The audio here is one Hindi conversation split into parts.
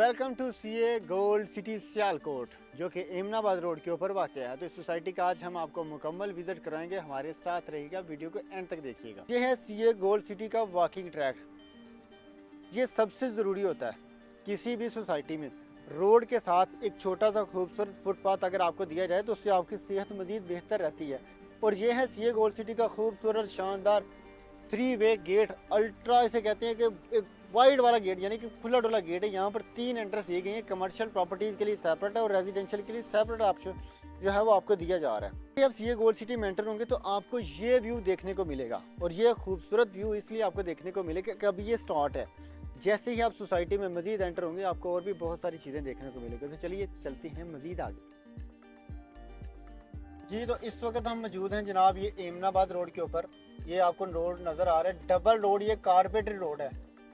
Welcome to C A gold city Sialkot, जो कि एमनाबाद रोड के ऊपर वाक़ है। तो इस सोसाइटी का आज हम आपको मुकम्मल विज़िट कराएँगे, हमारे साथ रहेगा, वीडियो को एंड तक देखिएगा। ये है सी ए गोल्ड सिटी का वॉकिंग ट्रैक। ये सबसे ज़रूरी होता है, किसी भी सोसाइटी में। रोड के साथ एक छोटा सा खूबसूरत फुटपाथ अगर आपको दिया जाए तो उससे आपकी सेहत मज़ीद बेहतर रहती है। और ये है सी ए गोल्ड सिटी का खूबसूरत, शानदार थ्री वे गेट अल्ट्रा इसे कहते हैं कि एक वाइड वाला गेट, यानी कि खुला डुला गेट है। यहाँ पर तीन एंट्रेंस दिए गए हैं कमर्शियल प्रॉपर्टीज़ के लिए सेपरेट है और रेजिडेंशियल के लिए सेपरेट ऑप्शन जो है वो आपको दिया जा रहा है। आप सी गोल्ड सिटी में एंटर होंगे तो आपको ये व्यू देखने को मिलेगा और ये खूबसूरत व्यू इसलिए आपको देखने को मिलेगा कि अभी ये स्टार्ट है। जैसे ही आप सोसाइटी में मजीद एंटर होंगे, आपको और भी बहुत सारी चीज़ें देखने को मिलेगी। तो चलिए चलते हैं मजीद आगे। जी तो इस वक्त हम मौजूद हैं जनाब ये एमनाबाद रोड के ऊपर। ये आपको रोड नज़र आ रहा है डबल रोड ये कारपेटरी रोड है।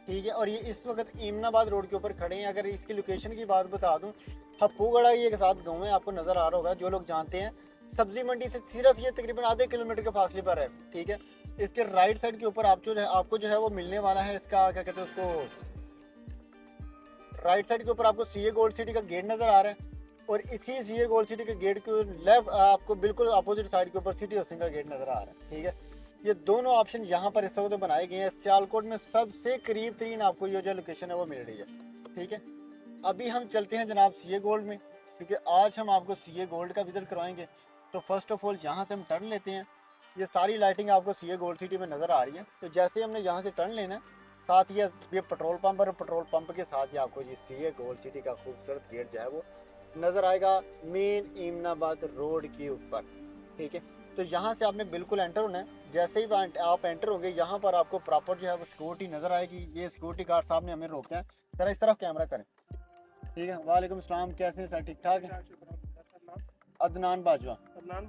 ठीक है, और ये इस वक्त एमनाबाद रोड के ऊपर खड़े हैं। अगर इसकी लोकेशन की बात बता दूँ, हप्पूगढ़ा ये के साथ गाँव है आपको नज़र आ रहा होगा, जो लोग जानते हैं, सब्ज़ी मंडी से सिर्फ़ ये तकरीबन आधे किलोमीटर के फासले पर है, ठीक है। इसके राइट साइड के ऊपर आप जो है, आपको जो है वो मिलने वाला है इसका, क्या कहते हैं उसको राइट साइड के ऊपर आपको सीए गोल्ड सिटी का गेट नज़र आ रहा है, और इसी सीए गोल्ड सिटी के गेट के लेफ़्ट आपको बिल्कुल अपोजिट साइड के ऊपर सिटी हाउसिंग का गेट नज़र आ रहा है, ठीक है। ये दोनों ऑप्शन यहाँ पर इस वक्त बनाए गए हैं। सियालकोट में सबसे करीब तरीन आपको ये जो लोकेशन है वो मिल रही है। ठीक है? अभी हम चलते हैं जनाब सीए गोल्ड में, क्योंकि आज हम आपको सीए गोल्ड का विज़िट करवाएँगे। तो फ़र्स्ट ऑफ़ ऑल यहाँ से हम टर्न लेते हैं। ये सारी लाइटिंग आपको सीए गोल्ड सिटी में नज़र आ रही है। तो जैसे हमने यहाँ से टर्न लेना, साथ ही ये पेट्रोल पंप और पेट्रोल पंप के साथ ही आपको ये सीए गोल्ड सिटी का खूबसूरत गेट जो है वो नज़र आएगा मेन इमनाबाद रोड के ऊपर। ठीक है? तो यहाँ से आपने बिल्कुल एंटर होना है। जैसे ही आप एंटर होंगे यहाँ पर आपको प्रॉपर जो है वो सिक्योरिटी नज़र आएगी। ये सिक्योरिटी गार्ड साहब ने हमें रोके हैं। जरा इस तरफ़ कैमरा करें। ठीक है? वालेकुम सलाम। कैसे हैं सर? ठीक ठाक है? अदनान बाजवा।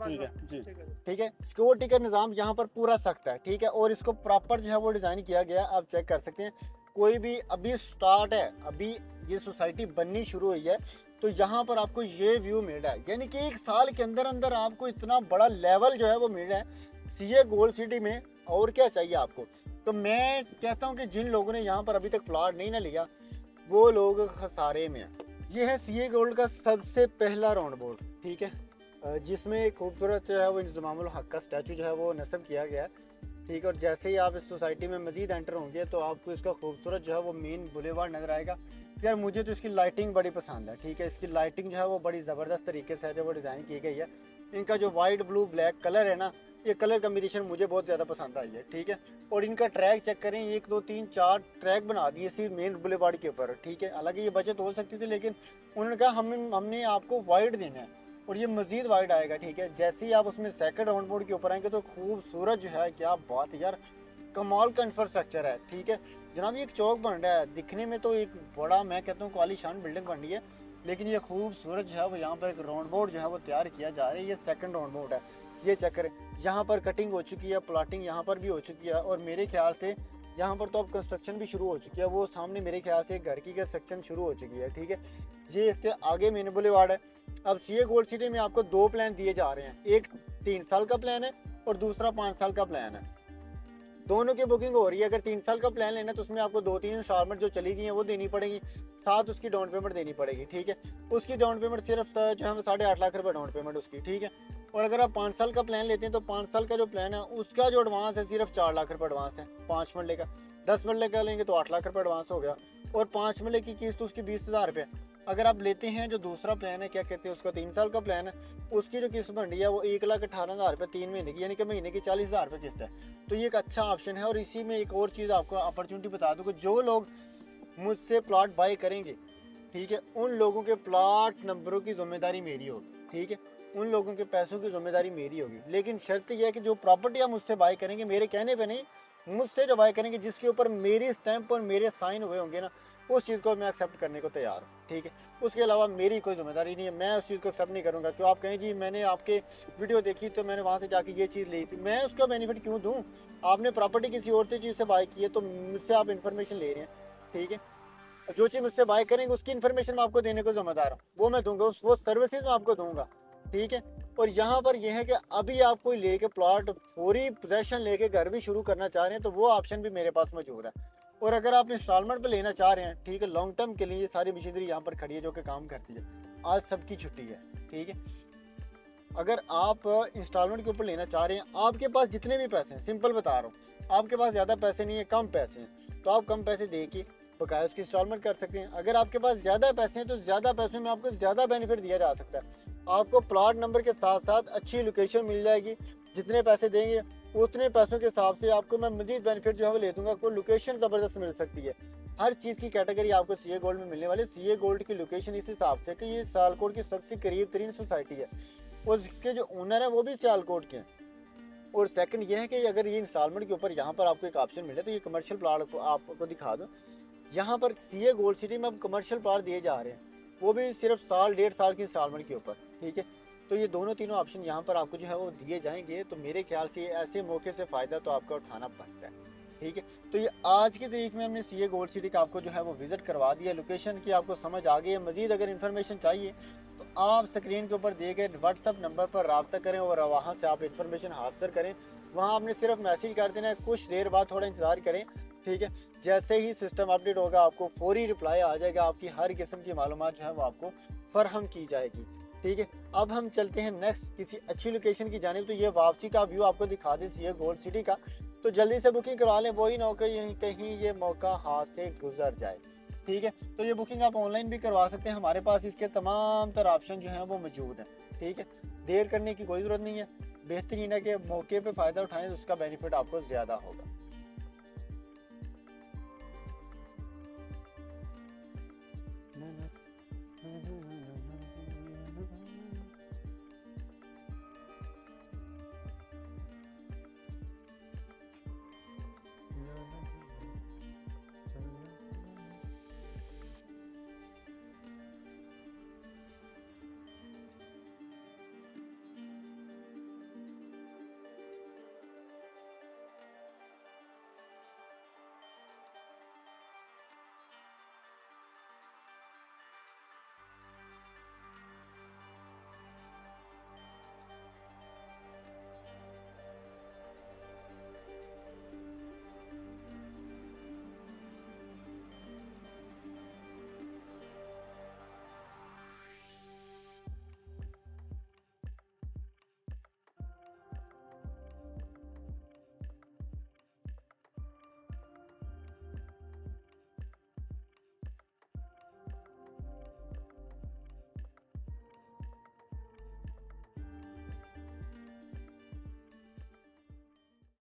ठीक है। जी। ठीक है सिक्योरिटी का निज़ाम यहाँ पर पूरा सख्त है। ठीक है? और इसको प्रॉपर जो है वो डिज़ाइन किया गया है। आप चेक कर सकते हैं। कोई भी अभी स्टार्ट है। अभी ये सोसाइटी बननी शुरू हुई है। तो यहाँ पर आपको ये व्यू मिल रहा है। यानी कि एक साल के अंदर अंदर आपको इतना बड़ा लेवल जो है वो मिल रहा है। सी ए गोल्ड सिटी में और क्या चाहिए आपको? तो मैं कहता हूँ कि जिन लोगों ने यहाँ पर अभी तक प्लाट नहीं ना लिया, वो लोग खसारे में हैं। ये है सी ए गोल्ड का सबसे पहला राउंड बोर्ड ठीक है? जिसमें खूबसूरत जो है वो इंतज़ाम हक का स्टैचू जो है वो नस्ब किया गया है। ठीक है, और जैसे ही आप इस सोसाइटी में मजीद एंटर होंगे तो आपको इसका खूबसूरत जो है वो मेन बुलेवार नज़र आएगा। यार, मुझे तो इसकी लाइटिंग बड़ी पसंद है, ठीक है? इसकी लाइटिंग जो है वो बड़ी ज़बरदस्त तरीके से जो वो डिज़ाइन की गई है। इनका जो वाइट ब्लू ब्लैक कलर है ना, ये कलर कम्बिनेशन मुझे बहुत ज़्यादा पसंद आई है, ठीक है? और इनका ट्रैक चेक करें, एक, दो, तीन, चार ट्रैक बना दिए इसी मेन बुलेवार्ड के ऊपर, ठीक है? हालाँकि ये बचत हो सकती थी, लेकिन उन्होंने कहा हम हमने आपको वाइट देना है। और ये मज़ीद वाइड आएगा, ठीक है? जैसे ही आप उसमें सेकंड राउंड बोर्ड के ऊपर आएँगे तो खूबसूरत जो है, क्या बात यार, कमाल का इंफ्रास्ट्रक्चर है, ठीक है? जनाब, ये एक चौक बन रहा है। दिखने में तो एक बड़ा, मैं कहता हूँ, कालीशान बिल्डिंग बन रही है, लेकिन ये खूबसूरत जो है, वो यहाँ पर एक राउंड बोर्ड जो है, वो तैयार किया जा रहा है। ये सेकंड राउंड बोर्ड है। ये चक्कर यहाँ पर कटिंग हो चुकी है प्लाटिंग यहाँ पर भी हो चुकी है, और मेरे ख्याल से यहाँ पर तो अब कंस्ट्रक्शन भी शुरू हो चुकी है, वो सामने मेरे ख्याल से घर की कंस्ट्रक्शन शुरू हो चुकी है, ठीक है? ये इसके आगे मेन बुलेवार्ड है। अब सी ए गोल्ड सिटी में आपको दो प्लान दिए जा रहे हैं। एक तीन साल का प्लान है और दूसरा पाँच साल का प्लान है। दोनों की बुकिंग हो रही है। अगर तीन साल का प्लान लेना है तो उसमें आपको दो तीन इंस्टॉलमेंट जो चली गई हैं वो देनी पड़ेगी। साथ उसकी डाउन पेमेंट देनी पड़ेगी, ठीक है? उसकी डाउन पेमेंट सिर्फ़ जो है साढ़े आठ लाख रुपये डाउन पेमेंट उसकी, ठीक है? और अगर आप पाँच साल का प्लान लेते हैं तो पाँच साल का जो प्लान है, उसका जो एडवांस है सिर्फ़ चार लाख रुपये एडवांस है। पाँच मरले का। दस मरले का लेंगे तो आठ लाख रुपये एडवांस हो गया। और पाँच मरले की किस्त उसकी बीस हज़ार रुपये अगर आप लेते हैं जो दूसरा प्लान है, क्या कहते हैं उसका, तीन साल का प्लान है, उसकी जो किस्त बन रही है, वो एक लाख अठारह हज़ार रुपये तीन महीने की, यानी कि महीने की चालीस हज़ार रुपये किस्त है। तो ये एक अच्छा ऑप्शन है और इसी में एक और चीज़ आपको अपॉर्चुनिटी बता दूँ कि जो लोग मुझसे प्लाट बाई करेंगे, ठीक है, उन लोगों के प्लाट नंबरों की ज़िम्मेदारी मेरी होगी, ठीक है, उन लोगों के पैसों की ज़िम्मेदारी मेरी होगी। लेकिन शर्त यह है कि जो प्रॉपर्टी आप मुझसे बाई करेंगे, मेरे कहने पे नहीं मुझसे जो बाई करेंगे, जिसके ऊपर मेरी स्टैंप और मेरे साइन हुए होंगे ना, उस चीज़ को मैं एक्सेप्ट करने को तैयार हूँ, ठीक है? उसके अलावा मेरी कोई ज़िम्मेदारी नहीं है, मैं उस चीज़ को एक्सेप्ट नहीं करूँगा। क्यों? आप कहें, जी, मैंने आपके वीडियो देखी तो मैंने वहाँ से जाके ये चीज़ ली थी। मैं उसका बेनिफिट क्यों दूँ? आपने प्रॉपर्टी किसी और से चीज़ से बाई की है तो मुझसे आप इन्फॉर्मेशन ले रहे हैं, ठीक है? जो चीज़ मुझसे बाई करेंगे, उसकी इन्फॉर्मेशन मैं आपको देने को जिम्मेदार हूँ। वो मैं दूँगा वो सर्विसेज़ मैं आपको दूँगा, ठीक है? और यहाँ पर यह है कि अभी आप कोई लेके प्लॉट पूरी पोजेशन लेके घर भी शुरू करना चाह रहे हैं तो वो ऑप्शन भी मेरे पास मौजूद है। और अगर आप इंस्टॉलमेंट पर लेना चाह रहे हैं, ठीक है लॉन्ग टर्म के लिए सारी मशीनरी यहाँ पर खड़ी है जो कि काम करती है। आज सबकी छुट्टी है, ठीक है। अगर आप इंस्टॉलमेंट के ऊपर लेना चाह रहे हैं, आपके पास जितने भी पैसे हैं सिंपल बता रहा हूँ, आपके पास ज़्यादा पैसे नहीं है, कम पैसे हैं तो आप कम पैसे दे के बकाया उसकी इंस्टॉलमेंट कर सकते हैं। अगर आपके पास ज़्यादा पैसे हैं तो ज़्यादा पैसों में आपको ज़्यादा बेनिफिट दिया जा सकता है। आपको प्लाट नंबर के साथ साथ अच्छी लोकेशन मिल जाएगी। जितने पैसे देंगे, उतने पैसों के हिसाब से आपको मैं मजीद बेनिफिट जो है वो ले दूँगा। कोई लोकेशन ज़बरदस्त मिल सकती है। हर चीज़ की कैटेगरी आपको सीए गोल्ड में मिलने वाली सीए गोल्ड की लोकेशन इस हिसाब से कि ये सियालकोट की सबसे करीब तरीन सोसाइटी है। और इसके जो ओनर है, वो भी सियालकोट के हैं। और सेकंड ये है कि अगर ये इंस्टॉलमेंट के ऊपर यहाँ पर आपको एक ऑप्शन मिले तो ये कमर्शियल प्लाट को आपको दिखा दो। यहाँ पर सीए गोल्ड सिटी में अब कमर्शियल प्लाट दिए जा रहे हैं। वो भी सिर्फ़ साल, डेढ़ साल की इंस्टॉलमेंट के ऊपर। ठीक है? तो ये दोनों तीनों ऑप्शन यहाँ पर आपको जो है वो दिए जाएँगे। तो मेरे ख्याल से ऐसे मौके से फ़ायदा तो आपका उठाना बनता है। ठीक है? तो ये आज की तारीख में हमने सी ए गोल्ड सिटी का आपको जो है वो विज़िट करवा दिया। लोकेशन की आपको समझ आ गई है। मज़ीद अगर इन्फॉर्मेशन चाहिए तो आप स्क्रीन के ऊपर दिए गए व्हाट्सअप नंबर पर रबता करें और वहाँ से आप इन्फॉर्मेशन हासिल करें। वहाँ आपने सिर्फ़ मैसेज कर देना है। कुछ देर बाद थोड़ा इंतज़ार करें। ठीक है? जैसे ही सिस्टम अपडेट होगा, आपको फौरी रिप्लाई आ जाएगा। आपकी हर किस्म की मालूम जो है वो आपको फरहम की जाएगी। ठीक है, अब हम चलते हैं नेक्स्ट किसी अच्छी लोकेशन की जाने तो ये वापसी का व्यू आपको दिखा दे सी गोल्ड सिटी का। तो जल्दी से बुकिंग करवा लें, वही ना यहीं कहीं ये मौका हाथ से गुजर जाए। ठीक है तो ये बुकिंग आप ऑनलाइन भी करवा सकते हैं। हमारे पास इसके तमाम तर ऑप्शन जो हैं वो मौजूद हैं। ठीक है, देर करने की कोई ज़रूरत नहीं है। बेहतरीन है कि मौके पे फ़ायदा उठाएँ तो उसका बेनिफिट आपको ज़्यादा होगा।